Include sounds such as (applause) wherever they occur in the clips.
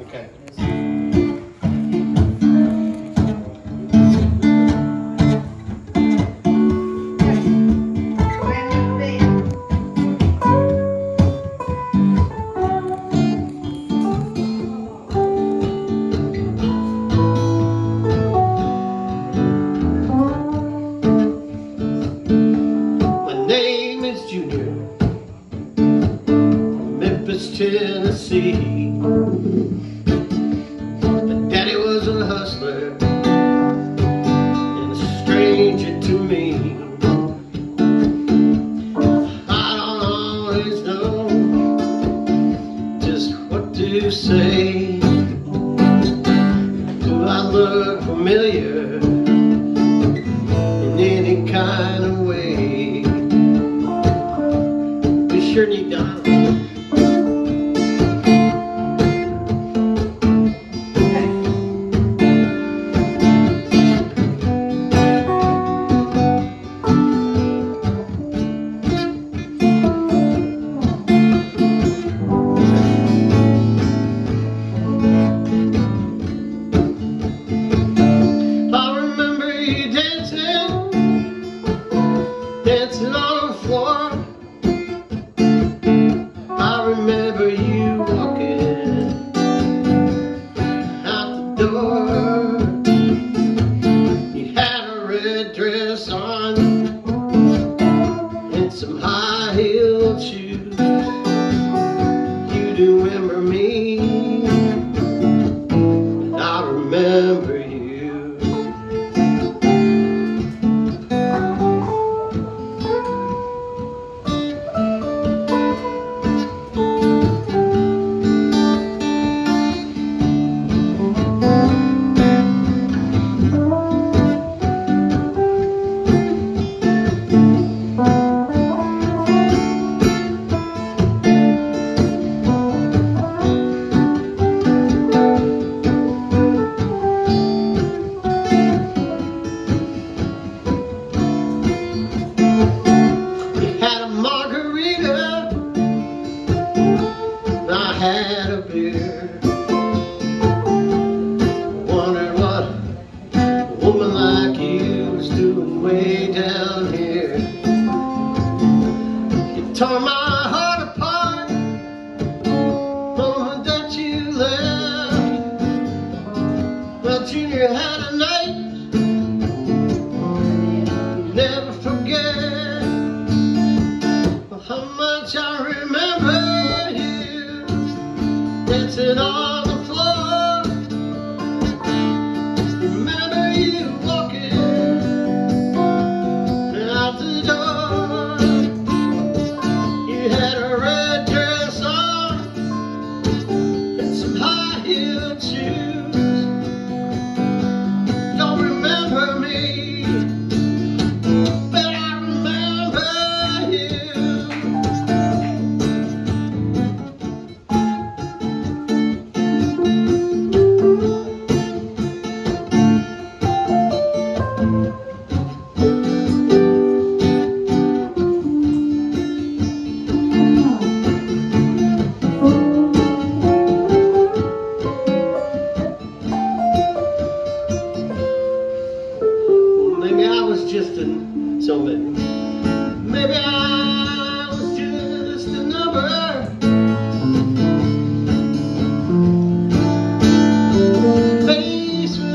Okay. look familiar in any kind of dress on.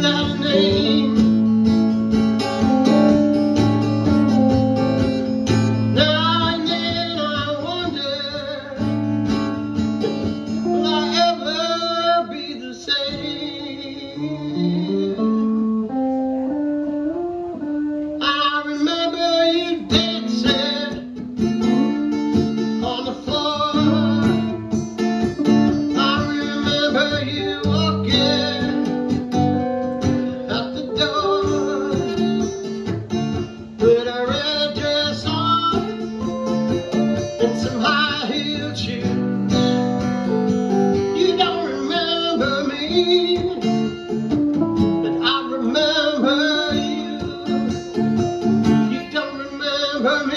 love me. over me.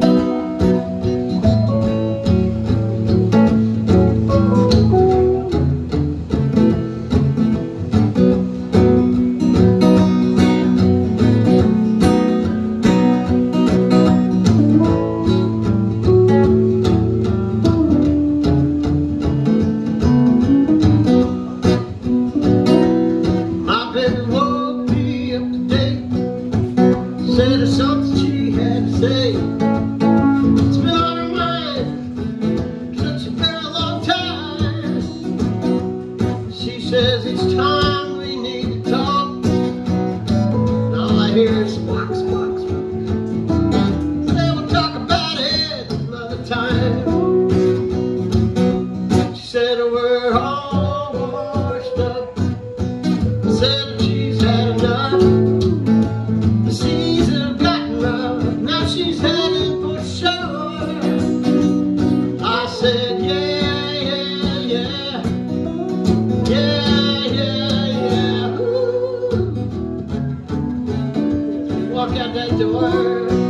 the world.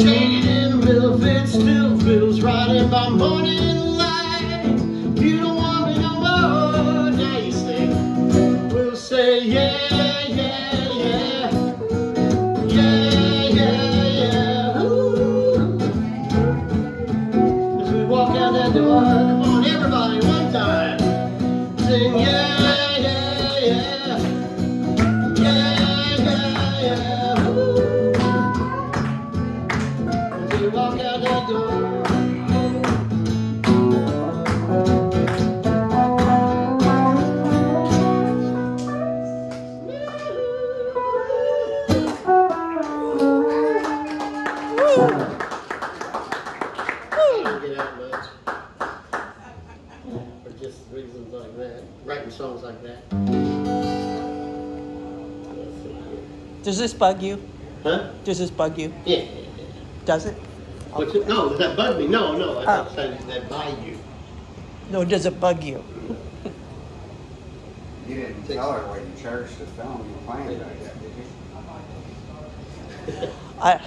Change. songs like that. Does this bug you? Huh? Does this bug you? Yeah. Does it? What's it? No, does that bug me? No, no. I thought oh. does that buy you? No, does it bug you? you didn't tell her what you charged the film you planned yeah. like that, did you? (laughs) I.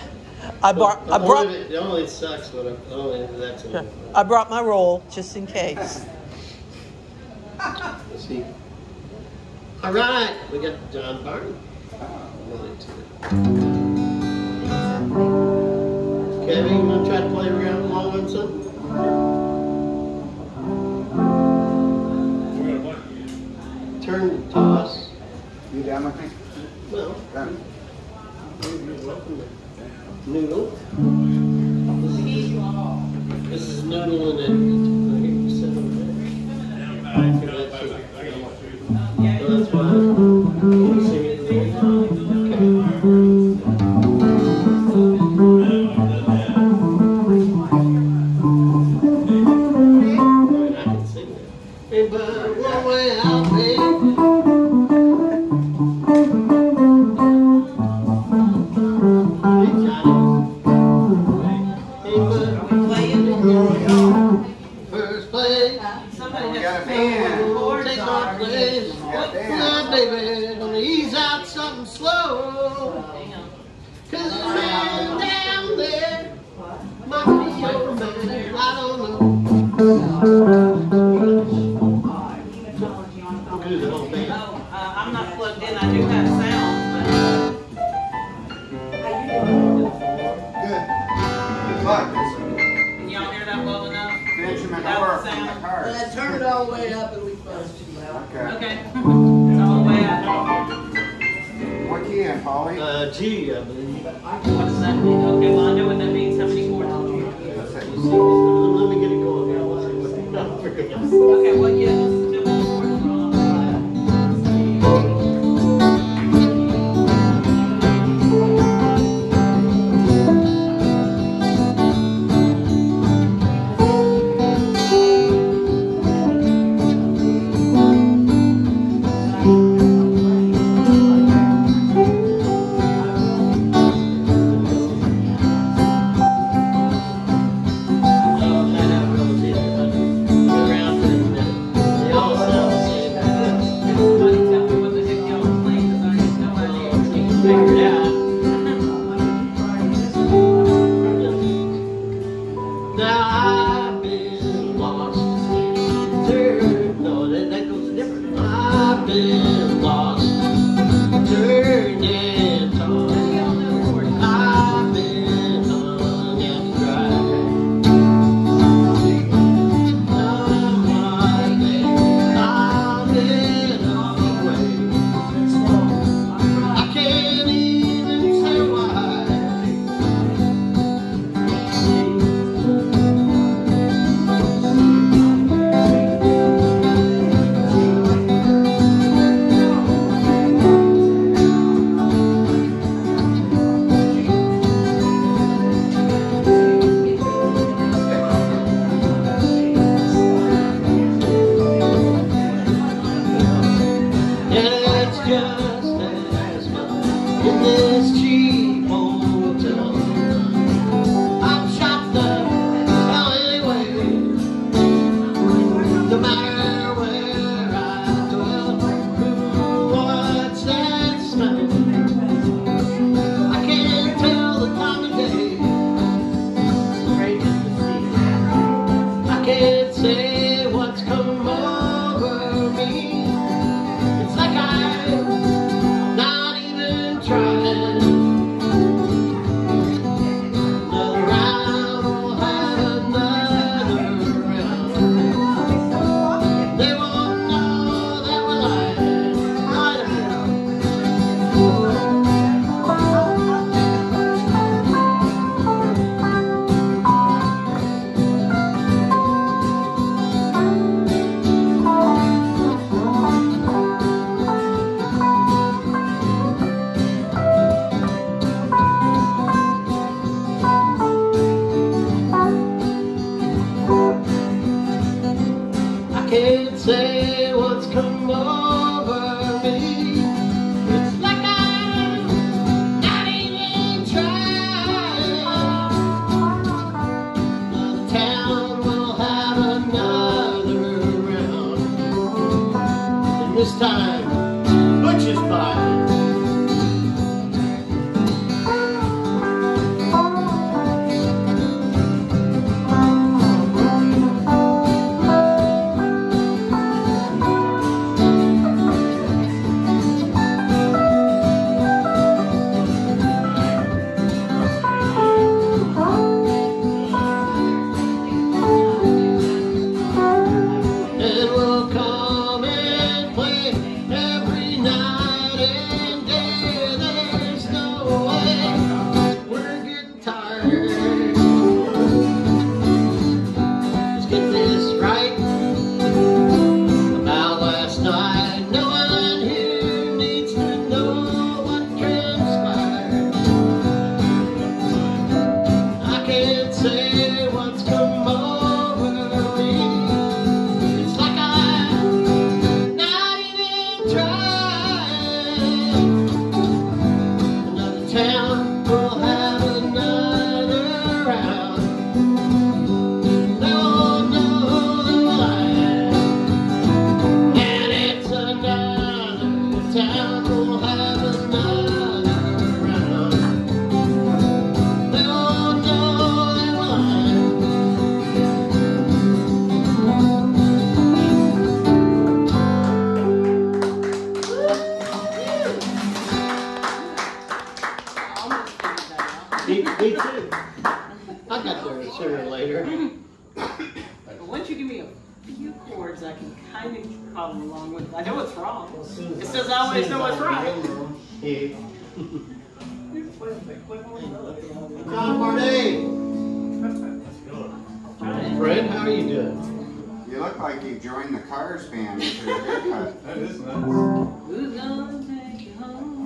I, bar- I brought. It only sucks when I'm only that's. I brought my roll just in case. (laughs) see. All right, we got John Barney. Oh, Kevin, you want to try to play around along on some. Turn to us. You down my me? Well, Noodle. This is, noodle and it.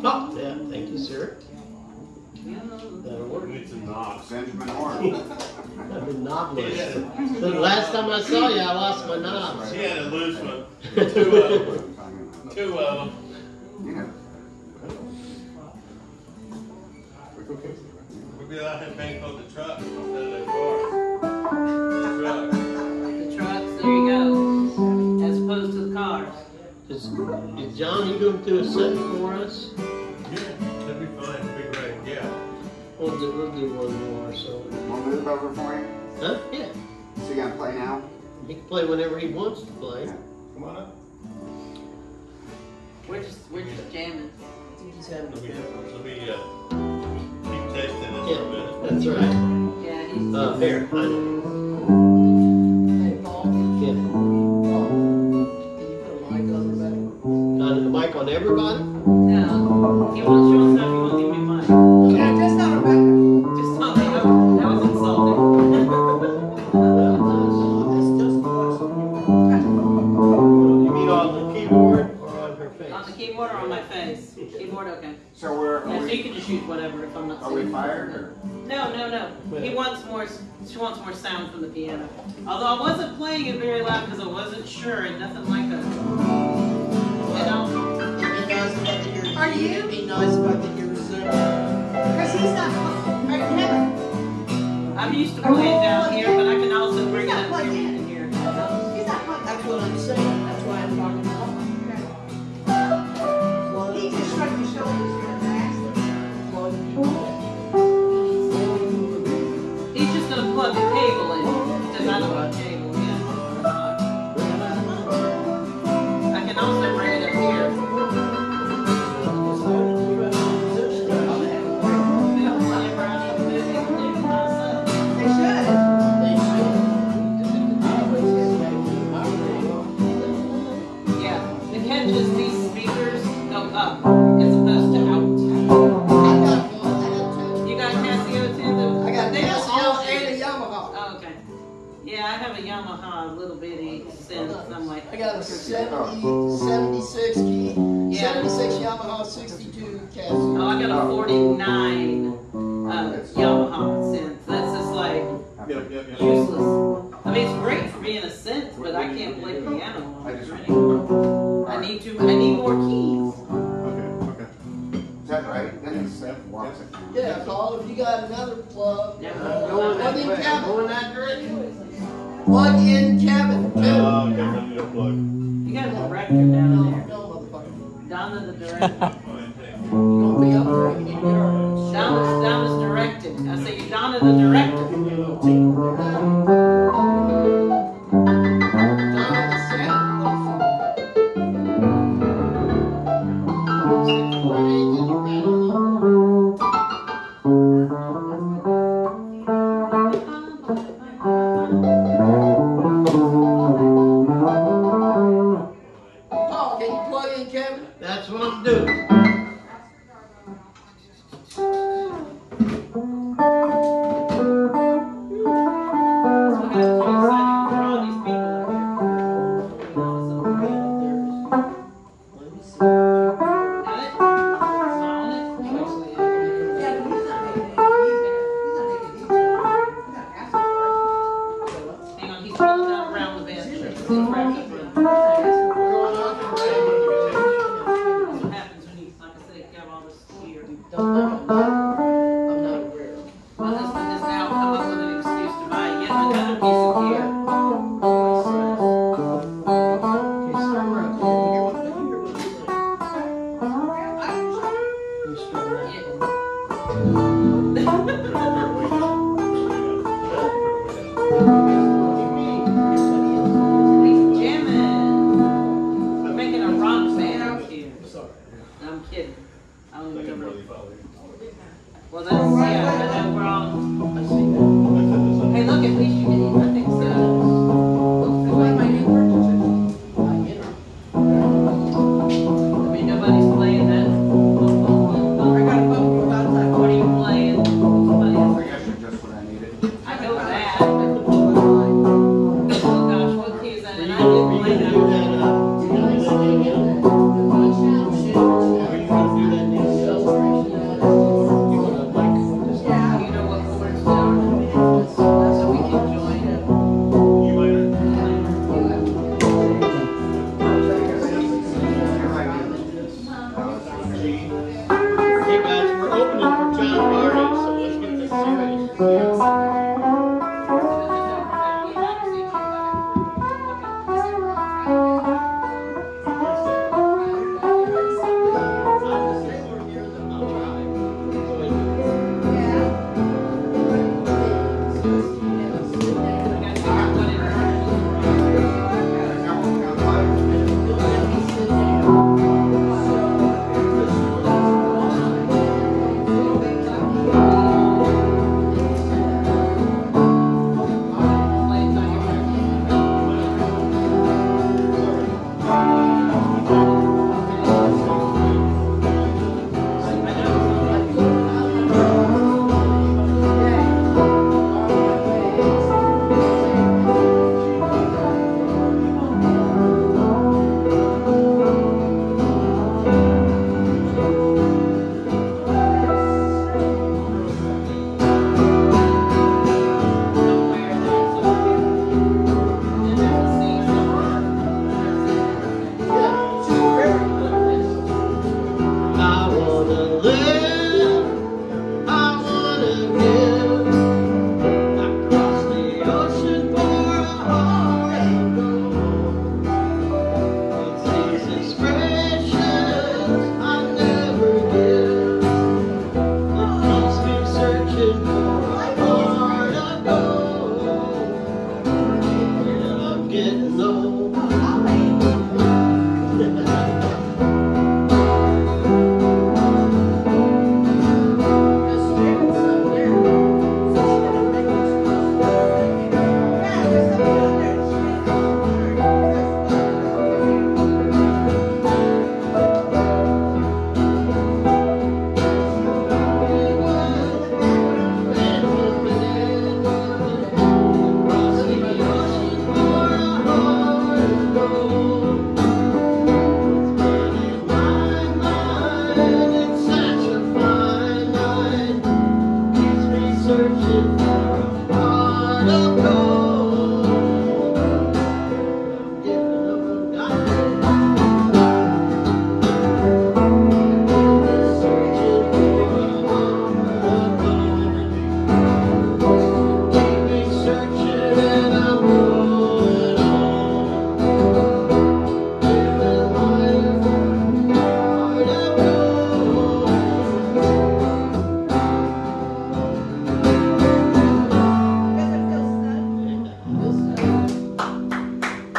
You home? Oh, yeah, thank you, sir. That'll work. Need some knobs. Benjamin Orr. (laughs) I've been knobless. The last time I saw you, I lost my knobs. She had a loose one. (laughs) Two of them. Two of them. You know, We'll be out here paying on the truck Is, is John, you going to do a set for us? Yeah, that'd be fine. Big right, yeah. We'll do, we'll do one more, so. we'll move over for you. Huh? Yeah. So you gonna play now? He can play whenever he wants to play. Come on up. We're just, we're just jamming. He's having Let me, a let me, uh, keep tasting this a Yeah, bit. that's right. Yeah, he's. Uh, here, I know. Plugged That's what I'm saying, that's why I'm talking to 76 key, Yeah. 76 Yamaha 62 Casio. oh, I got a 49 uh, Yamaha synth. That's just like Yep, yep, yep. useless. I mean, it's great for being a synth, but I can't play piano on it or. I need to. I need more keys. Okay, okay. Is that right? Then it's Seth walks it down. Yeah, Paul, if you got another plug, Yeah. Go in plug in cabin, go in that direction. plug in cabin too. Uh, okay, I need a plug. You got a director down there. Donna the (laughs) director. Fine, thanks. Be up there, you to get. Donna's, Donna's directing. I say, you Donna the director. And I